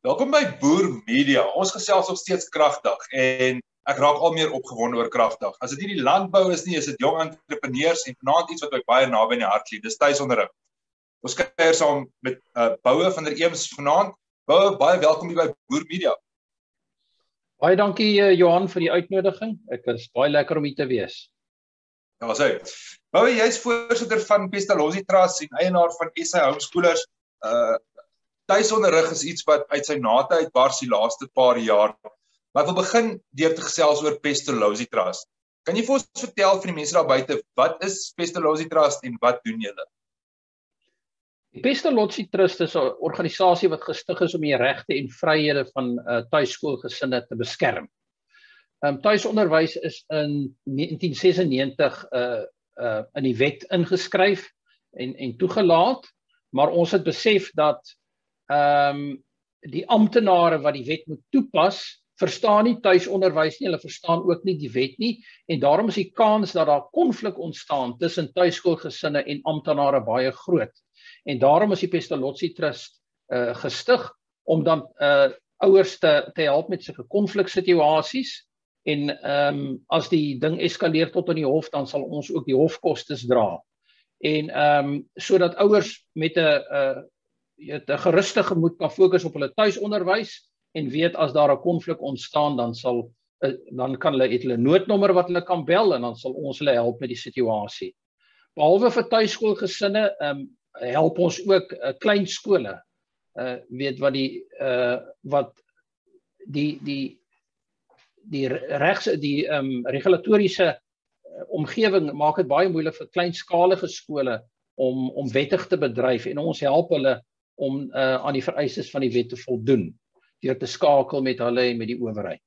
Welkom by Boer Media. Ons gesels nog steeds kragtig en ek raak al meer opgewonde oor kragtig. As dit nie die landbou is nie, is dit jong entrepreneurs en vanaand iets wat my baie naby aan die hart lê. Dis tuisonderrig. Ons kuier saam met uh, Boue van der Eems vanaand. Boue, baie welkom hier by Boer Media. Baie dankie uh, Johan vir die uitnodiging. Ek is baie lekker om hier te wees. Ja, sê. Boue, jy's voorsitter van Pestalozzi Trust en eienaar van SA Homeschoolers. Uh tuisonderrig is iets wat uit sy nate uit bars die laaste paar jaar. Maar ek wil begin deur te gesels oor Pestalozzi Trust. Kan jy vir ons vertel vir die mense daar buite wat is Pestalozzi Trust en wat doen julle? Die Pestalozzi Trust is 'n organisasie wat gestig is om die regte en vryhede van uh, tuiskoolgesinne te beskerm. Ehm um, tuisonderwys is in 1996 uh uh in die wet ingeskryf en en toegelaat, maar ons het besef dat ehm um, die amptenare wat die wet moet toepas, verstaan nie tuisonderwys nie, hulle verstaan ook nie die wet nie en daarom is die kans dat daar konflik ontstaan tussen tuiskoolgesinne en amptenare baie groot. En daarom is die Pestalozzi Trust uh gestig om dan uh ouers te te help met sulke konfliksituasies en ehm um, as die ding eskaleer tot in die hof dan sal ons ook die hofkoste dra. En ehm um, sodat ouers met 'n uh weet 'n geruste gemoed kan fokus op hulle tuisonderwys en weet as daar 'n konflik ontstaan dan sal eh, dan kan hulle het hulle noodnommer wat hulle kan bel en dan sal ons hulle help met die situasie. Behalwe vir tuiskoolgesinne, ehm um, help ons ook uh, klein skole. Uh weet wat die uh wat die die die regs die ehm um, regulatoriese omgewing maak dit baie moeilik vir kleinskalige skole om om wettig te bedryf en ons help hulle om uh, aan die vereistes van die wet te voldoen deur te skakel met hulle en met die owerheid.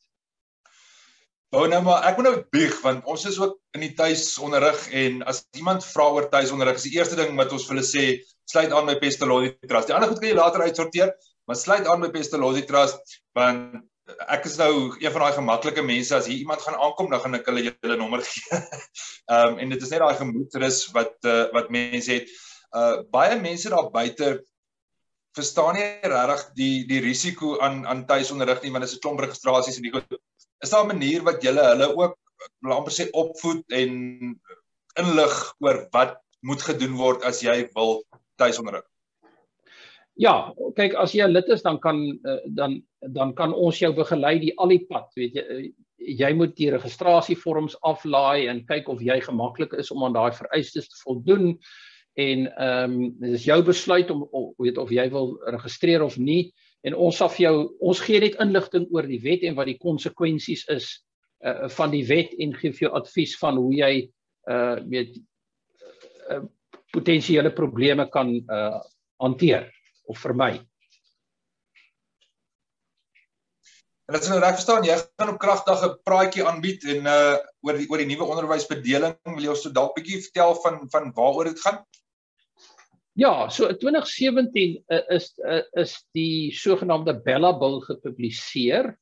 Nou nou maar ek moet nou bieg want ons is ook in die tuisonderrig en as iemand vra oor tuisonderrig is die eerste ding wat ons vir hulle sê sluit aan by Pestalozzi Trust. Die ander goed kan jy later uitsorteer, maar sluit aan by Pestalozzi Trust want ek is nou een van daai gemaklike mense as hier iemand gaan aankom dan gaan ek hulle julle nommer gee. Ehm um, en dit is net daai gemoedsrus wat uh, wat mense het. Uh baie mense daar buite verstaan nie regtig die die risiko aan aan tuisonderrig nie want dit is 'n klomp registrasies en die goed. Is daar 'n manier wat julle hulle ook amper sê opvoed en inlig oor wat moet gedoen word as jy wil tuisonderrig? Ja, kyk as jy 'n lid is dan kan eh, dan dan kan ons jou begelei die al die pad, weet jy eh, jy moet die registrasievorms aflaai en kyk of jy gemaklik is om aan daai vereistes te voldoen en ehm um, dit is jou besluit om weet of jy wil registreer of nie en ons sal vir jou ons gee net inligting oor die wet en wat die konsekwensies is uh, van die wet en gee vir jou advies van hoe jy uh weet uh, potensiële probleme kan uh hanteer of vermy. En dit is nou reg verstaan jy gaan op kragdag 'n praatjie aanbied en uh oor die oor die nuwe onderwysbedeling wil jy ons so dalk bietjie vertel van van waaroor dit gaan? Ja, so in 2017 uh, is uh, is die sogenaamde Bella Bill gepubliseer.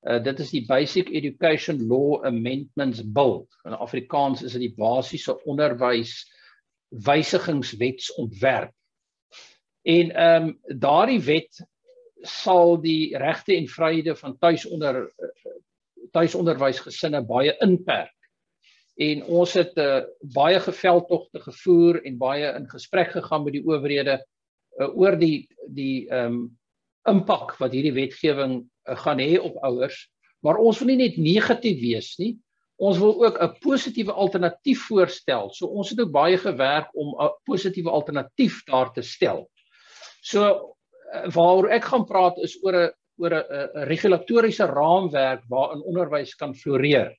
Uh, dit is die Basic Education Law Amendments Bill. In Afrikaans is dit die basiese onderwys wysigingswetsontwerp. En ehm um, daardie wet sal die regte en vryhede van tuisonder tuisonderwysgesinne baie inperk en ons het uh, baie geveldtogte gevoer en baie in gesprek gegaan met die owerhede uh, oor die die ehm um, impak wat hierdie wetgewing uh, gaan hê op ouers. Maar ons wil nie net negatief wees nie. Ons wil ook 'n positiewe alternatief voorstel. So ons het ook baie gewerk om 'n positiewe alternatief daar te stel. So waaroor ek gaan praat is oor 'n oor 'n regulatoriese raamwerk waarin onderwys kan floreer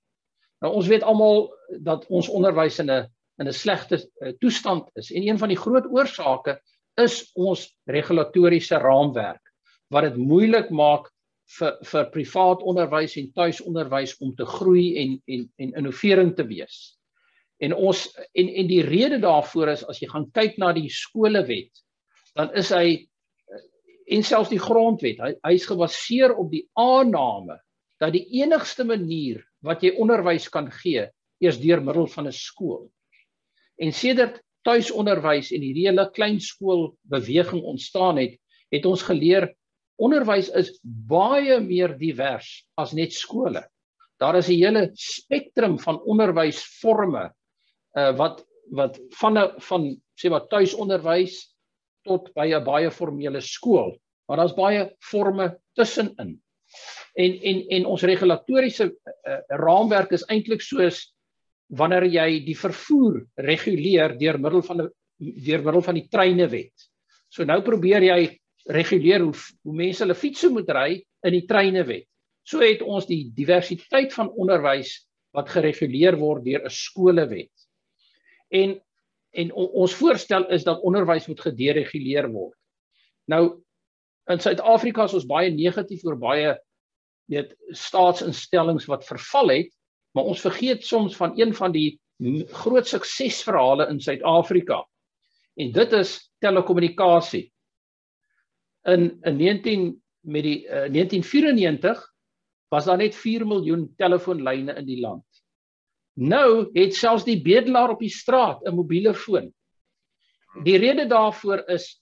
Nou ons weet almal dat ons onderwys in 'n in 'n slegte uh, toestand is en een van die groot oorsake is ons regulatoriese raamwerk wat dit moeilik maak vir vir privaat onderwys en tuisonderwys om te groei en en en innovering te wees. En ons en en die rede daarvoor is as jy gaan kyk na die skolewet, dan is hy eh, en selfs die grondwet, hy hy's gebaseer op die aanname dat die enigste manier wat jy onderwys kan gee eers deur middel van 'n skool. En sedert tuisonderwys en hierdie hele kleinskool beweging ontstaan het, het ons geleer onderwys is baie meer divers as net skole. Daar is 'n hele spektrum van onderwysforme uh wat wat van 'n van sê wat tuisonderwys tot by 'n baie formele skool. Maar daar's baie forme tussenin. En en en ons regulatoriese uh, raamwerk is eintlik soos wanneer jy die vervoer reguleer deur middel van 'n deur middel van die treinewet. So nou probeer jy reguleer hoe hoe mense hulle fietsse moet ry in die treinewet. So het ons die diversiteit van onderwys wat gereguleer word deur 'n skolewet. En en ons voorstel is dat onderwys moet gedereguleer word. Nou in Suid-Afrika is ons baie negatief oor baie weet staatsinstellings wat verval het, maar ons vergeet soms van een van die groot suksesverhale in Suid-Afrika. En dit is telekommunikasie. In in 19 met die uh, 1994 was daar net 4 miljoen telefoonlyne in die land. Nou het selfs die bedelaar op die straat 'n mobiele foon. Die rede daarvoor is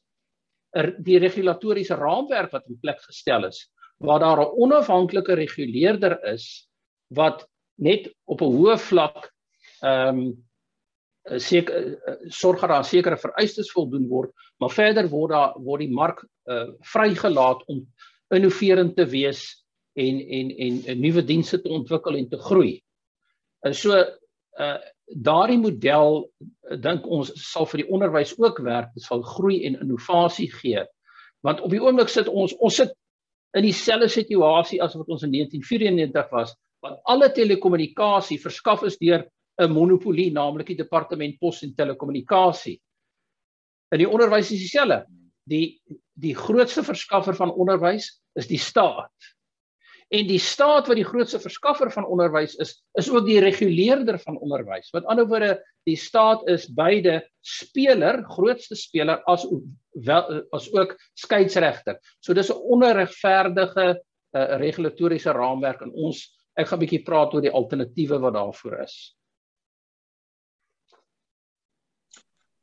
er die regulatoriese raamwerk wat in plek gestel is waar daar 'n onafhanklike reguleerder is wat net op 'n hoë vlak ehm um, seker sorg dat sekere vereistes voldoen word, maar verder word daar word die mark uh, vrygelaat om innoverend te wees en en en, en nuwe dienste te ontwikkel en te groei. En so uh daardie model dink ons sal vir die onderwys ook werk, dit sal groei en innovasie gee. Want op die oomblik sit ons ons sit in dieselfde situasie as wat ons in 1994 was, want alle telekommunikasie verskaf is deur 'n monopolie, naamlik die departement pos en telekommunikasie. In die onderwys is dieselfde. Die die grootste verskaffer van onderwys is die staat en die staat wat die grootste verskaffer van onderwys is, is ook die reguleerder van onderwys. Met ander woorde, die staat is beide speler, grootste speler as wel as ook skeieregter. So dis 'n onregverdige uh, regulatoriese raamwerk en ons ek gaan 'n bietjie praat oor die alternatiewe wat daarvoor is.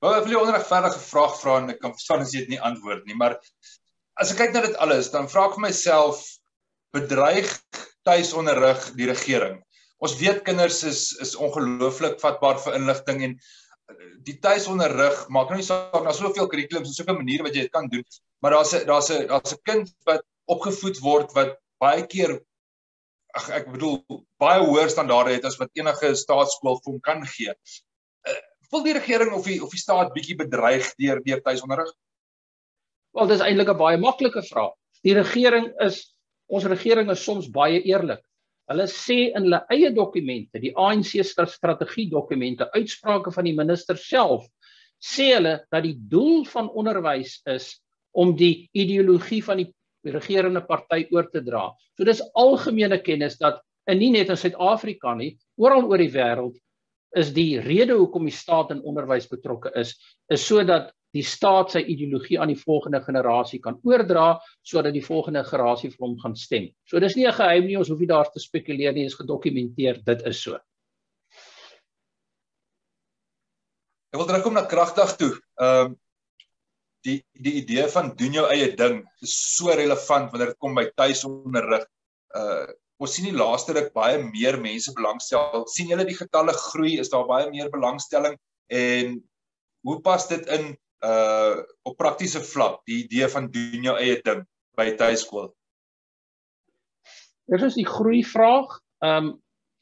Wel, ek wil 'n onregverdige vraag vra en ek kan verstaan as jy dit nie antwoord nie, maar as ek kyk na dit alles, dan vra ek vir myself bedreig tuisonderrig die regering. Ons weet kinders is is ongelooflik vatbaar vir inligting en eh, die tuisonderrig maak nou nie saak daar's soveel kurrikulums en soveel maniere wat jy dit kan doen, maar daar's 'n daar's 'n daar's 'n kind wat opgevoed word wat baie keer ag ek bedoel baie hoër standaarde het as wat enige staatsskool vir hom kan gee. Uh, wil die regering of die of die staat bietjie bedreig deur deur tuisonderrig? Wel, dis eintlik 'n baie maklike vraag. Die regering is ons regering is soms baie eerlik. Hulle sê in hulle eie dokumente, die ANC se strategie dokumente, uitsprake van die minister self, sê hulle dat die doel van onderwys is om die ideologie van die regerende party oor te dra. So dis algemene kennis dat en nie net in Suid-Afrika nie, oral oor die wêreld is die rede hoekom die staat in onderwys betrokke is, is sodat die staat sy ideologie aan die volgende generasie kan oordra sodat die volgende generasie vir hom gaan stem. So dis nie 'n geheim nie, ons hoef nie daar te spekuleer nie, dit is gedokumenteer, dit is so. Ek wil terugkom na kragdag toe. Ehm um, die die idee van doen jou eie ding is so relevant wanneer dit kom by tuisonderrig. Uh ons sien die laaste ruk baie meer mense belangstel. sien julle die getalle groei, is daar baie meer belangstelling en hoe pas dit in uh op praktiese vlak die idee van doen jou eie ding by tuiskool. Dit is die groei vraag. Um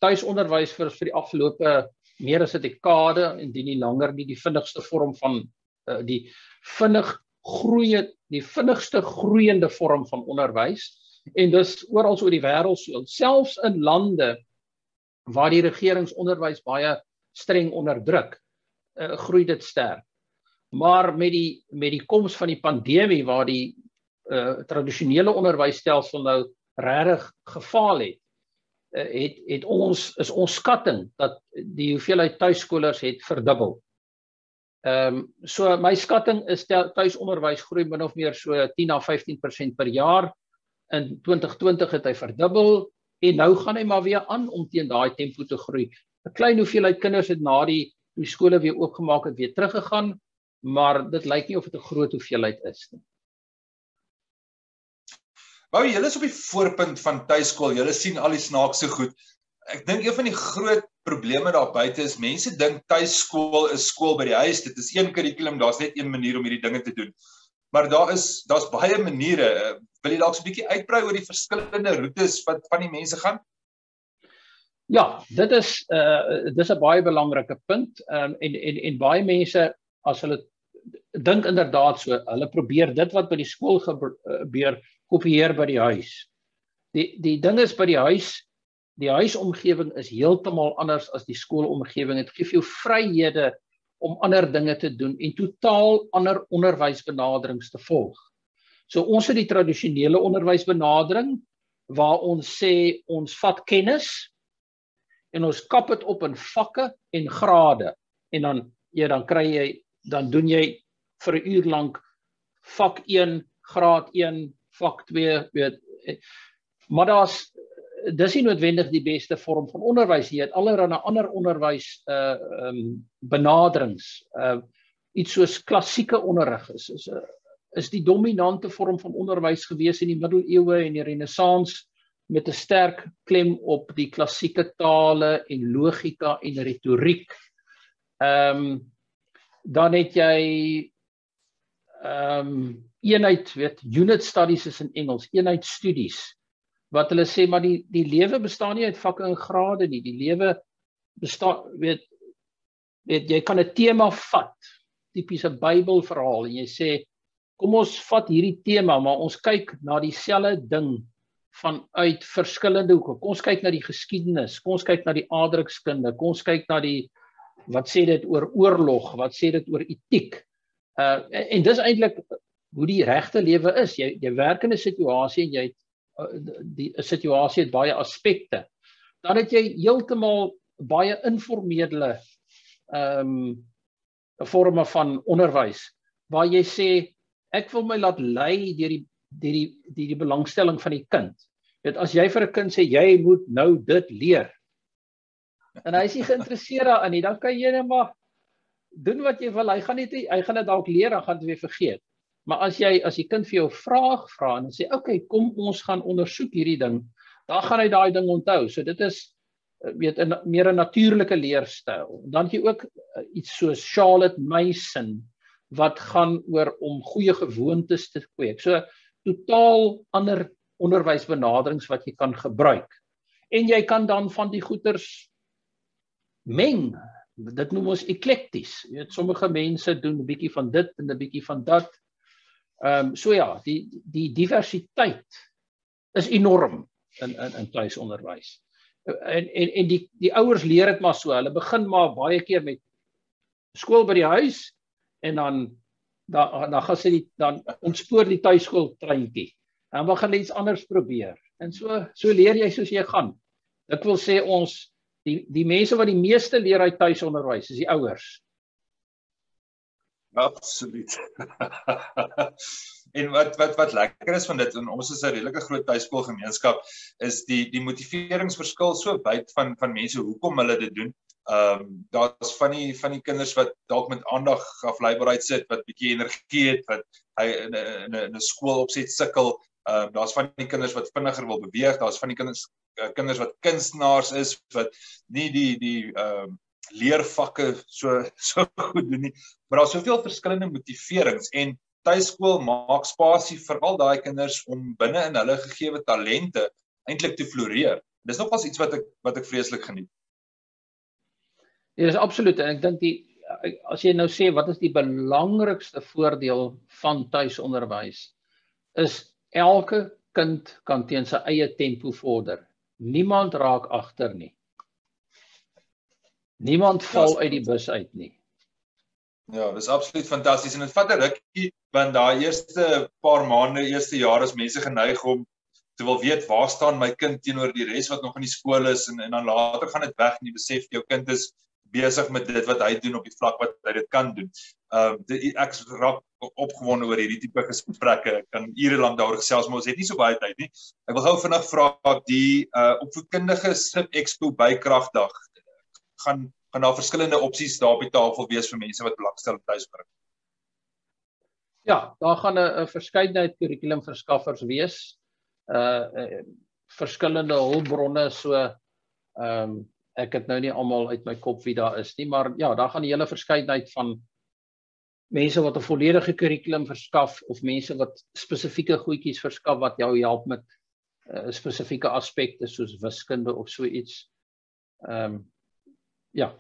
tuisonderwys vir vir die afgelope meer as 'n dekade en dien nie langer nie die vinnigste vorm van uh, die vinnig groei die vinnigste groeiende vorm van onderwys en dis oral oor die wêreld so selfs in lande waar die regeringsonderwys baie streng onderdruk uh, groei dit sterk maar met die met die koms van die pandemie waar die uh, tradisionele onderwysstelsel nou regtig gefaal het uh, het het ons is ons skatting dat die hoeveelheid tuiskolers het verdubbel. Ehm um, so my skatting is tuisonderwys groei min of meer so 10 na 15% per jaar. In 2020 het hy verdubbel en nou gaan hy maar weer aan om teen daai tempo te groei. 'n Klein hoeveelheid kinders het na die die skole weer oopgemaak het weer teruggegaan maar dit lyk nie of dit 'n groot hoeveelheid is nie. Wou julle is op die voorpunt van tuiskool. Julle sien al die snaakse goed. Ek dink een van die groot probleme daar buite is mense dink tuiskool is skool by die huis. Dit is een kurrikulum, daar's net een manier om hierdie dinge te doen. Maar daar is daar's baie maniere. Wil jy dalk so 'n bietjie uitbrei oor die verskillende roetes wat van die mense gaan? Ja, dit is uh dis 'n baie belangrike punt. Ehm um, en en en baie mense as hulle dink inderdaad so, hulle probeer dit wat by die skool gebeur kopieer by die huis. Die die ding is by die huis, die huisomgewing is heeltemal anders as die skoolomgewing. Dit gee jou vryhede om ander dinge te doen en totaal ander onderwysbenaderings te volg. So ons het die tradisionele onderwysbenadering waar ons sê ons vat kennis en ons kap dit op in vakke en grade en dan ja dan kry jy dan doen jy vir 'n uur lank vak 1 graad 1 vak 2 weet maar daar's dis nie noodwendig die beste vorm van onderwys nie. Jy het allerlei ander onderwys uh um benaderings. Uh iets soos klassieke onderrig is is 'n is die dominante vorm van onderwys gewees in die middeleeue en die renessans met 'n sterk klem op die klassieke tale en logika en retoriek. Ehm um, dan het jy ehm um, eenheid weet unit studies is in Engels, eenheid studies wat hulle sê maar die die lewe bestaan nie uit vakke en grade nie. Die lewe bestaan weet weet jy kan 'n tema vat, tipiese Bybelverhaal en jy sê kom ons vat hierdie tema maar ons kyk na dieselfde ding vanuit verskillende hoeke. Kom ons kyk na die geskiedenis, kom ons kyk na die aardrykskunde, kom ons kyk na die wat sê dit oor oorlog, wat sê dit oor etiek. Uh en, en dis eintlik hoe die regte lewe is. Jy jy werk in 'n situasie en jy het Eh, die situasie het baie aspekte. Dan het jy heeltemal baie informele ehm um, forme van onderwys waar jy sê ek wil my laat lei deur die deur die die die belangstelling van die kind. Dit as jy vir 'n kind sê jy moet nou dit leer. En hy is nie geïnteresseerd daarin nie, dan kan jy net maar doen wat jy wil. Hy gaan net hy gaan dit dalk leer, dan gaan dit weer vergeet. Maar as jy as die kind vir jou vraag vra en sê, "Oké, okay, kom ons gaan ondersoek hierdie ding," dan gaan hy daai ding onthou. So dit is eh, weet 'n meer 'n natuurlike leerstyl. Dan jy ook uh, iets soos Charlotte Mason wat gaan oor om goeie gewoontes te kweek. So totaal ander onderwysbenaderings wat jy kan gebruik. En jy kan dan van die goeters meng. Dit noem ons eklekties. Jy weet sommige mense doen 'n bietjie van dit en 'n bietjie van dat. Ehm um, so ja, die die diversiteit is enorm in in in tuisonderwys. En en en die die ouers leer dit maar so. Hulle begin maar baie keer met skool by die huis en dan dan dan gaan sy die dan ontspoor die tuiskool treintjie. Dan begin hulle iets anders probeer. En so so leer jy soos jy gaan. Dit wil sê ons die die mense wat die meeste leer uit tuisonderwys is die ouers. Absoluut. en wat wat wat lekker is van dit en ons is 'n redelike groot tuiskoolgemeenskap is die die motiveringsverskil so wyd van van mense hoekom hulle dit doen. Ehm um, daar's van die van die kinders wat dalk met aandag afleibaarheid sit wat bietjie energie het wat hy in 'n in 'n skool opset sukkel. Ehm uh, daar's van die kinders wat vinniger wil beweeg, daar's van die kinders uh, kinders wat kunstenaars is wat nie die die ehm um, leervakke so so goed doen nie. Maar daar's soveel verskillende motiverings en tuiskool maak spasie vir al daai kinders om binne in hulle gegeewe talente eintlik te floreer. Dis nogals iets wat ek wat ek vreeslik geniet. Ja, dis absoluut en ek dink die as jy nou sê wat is die belangrikste voordeel van tuisonderwys is elke kind kan teen sy eie tempo vorder. Niemand raak agter nie. Niemand val uit die bus uit nie. Ja, dis absoluut fantasties en dit vat 'n rukkie want daai eerste paar maande, eerste jaar is mense geneig om te wil weet waar staan my kind teenoor die res wat nog in die skool is en en dan later gaan dit weg en jy besef jou kind is besig met dit wat hy doen op die vlak wat hy dit kan doen. Ehm uh, ek raak opgewonde oor hierdie tipe gesprekke. Ek kan ure lank daaroor gesels, maar ons het nie so baie tyd nie. Ek wil gou vinnig vra die uh opvoedkundige Sip Expo by Kragdag gaan gaan daar verskillende opsies daar op die tafel wees vir mense wat belangstel in tuiswerk. Ja, daar gaan 'n verskeidenheid kurrikulumverskaffers wees. uh, uh verskillende hulpbronne so ehm um, ek het nou nie almal uit my kop wie daar is nie, maar ja, daar gaan 'n hele verskeidenheid van mense wat 'n volledige kurrikulum verskaf of mense wat spesifieke goedjies verskaf wat jou help met uh, spesifieke aspekte soos wiskunde of so iets. Ehm um, ja.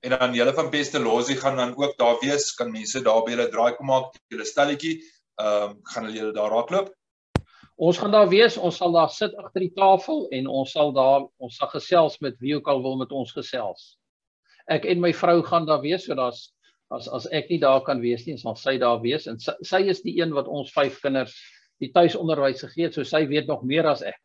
En dan julle van Pestalozzi gaan dan ook daar wees, kan mense daar by hulle draai kom maak, julle stelletjie, ehm um, gaan hulle julle daar raakloop. Ons gaan daar wees, ons sal daar sit agter die tafel en ons sal daar ons sal gesels met wie ook al wil met ons gesels. Ek en my vrou gaan daar wees, so daar's as as ek nie daar kan wees nie, sal sy daar wees en sy, sy is die een wat ons vyf kinders die tuisonderwys gegee het, so sy weet nog meer as ek.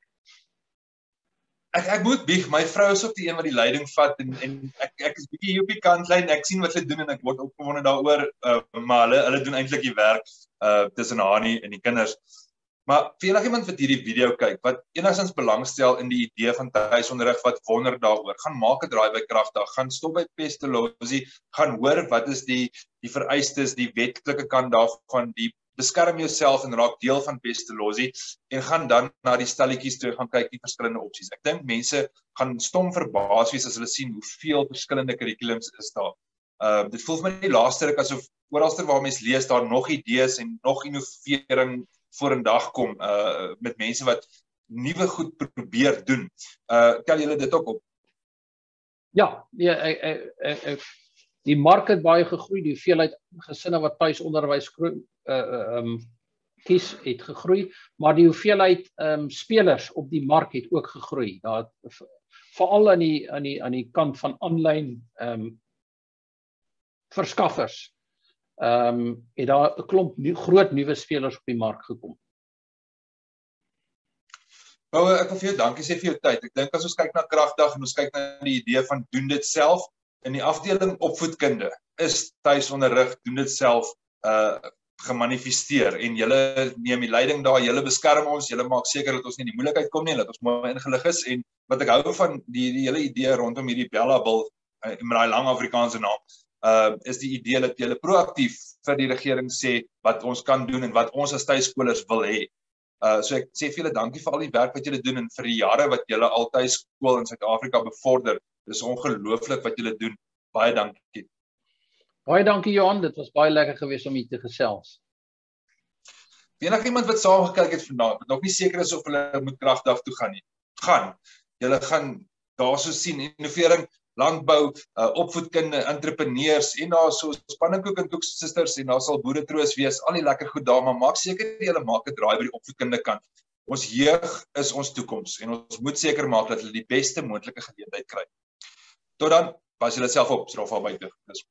Ek ek moet bieg, my vrou is ook die een wat die leiding vat en en ek ek is bietjie hier op die kantlyn. Ek sien wat sy doen en ek word opgewonde daaroor, uh, maar hulle hulle doen eintlik die werk uh tussen haar en die kinders. Maar vir enigiemand wat hierdie video kyk wat enigstens belangstel in die idee van tuisonderrig wat wonder daaroor, gaan maak 'n draai by Kragdag, gaan stop by Pestalozzi, gaan hoor wat is die die vereistes, die wetlike kant daarvan, die beskerm jouself en raak deel van Pestalozzi en gaan dan na die stalletjies toe gaan kyk die verskillende opsies. Ek dink mense gaan stom verbaas wees as hulle sien hoeveel verskillende kurrikulums is daar. Ehm uh, dit voel vir my die laaste ruk asof oralste waar mense lees daar nog idees en nog innovering voor in dag kom uh met mense wat nuwe goed probeer doen. Uh tel julle dit ook op? Ja, nee, ek ek ek die mark het baie gegroei, die hoeveelheid gesinne wat tuisonderwys uh uh um kies het gegroei, maar die hoeveelheid um spelers op die mark het ook gegroei. Daar veral aan die aan die aan die kant van aanlyn um verskaffers ehm um, het daar 'n klomp nie, groot nuwe spelers op die mark gekom. Nou ek wil vir jou dankie sê vir jou tyd. Ek dink as ons kyk na kragdag en ons kyk na die idee van doen dit self in die afdeling opvoedkunde is tuisonderrig doen dit self uh gemanifesteer en julle neem die leiding daar, julle beskerm ons, julle maak seker dat ons nie in die moeilikheid kom nie, dat ons mooi ingelig is en wat ek hou van die die hele idee rondom hierdie Bella bil uh, met daai lang Afrikaanse naam uh is die idee dat jy proaktief vir die regering sê wat ons kan doen en wat ons as tuiskolers wil hê. Uh so ek sê vir julle dankie vir al die werk wat julle doen en vir die jare wat julle altyd skool in Suid-Afrika bevorder. Dis ongelooflik wat julle doen. Baie dankie. Baie dankie Johan, dit was baie lekker geweest om hier te gesels. Enige iemand wat saam gekyk het vanaand, wat nog nie seker is of hulle moet kragdag toe gaan nie. Gaan. Julle gaan daarso sien innovering landbou, uh, opvoedkunde, entrepreneurs en daar so spanningkoek en koek susters en daar sal boere troos wees. Al die lekker goed daar, maar maak seker jy hulle maak 'n draai by die opvoedkunde kant. Ons jeug is ons toekoms en ons moet seker maak dat hulle die beste moontlike geleentheid kry. Tot dan, pas julle self op, strof al buite. Dis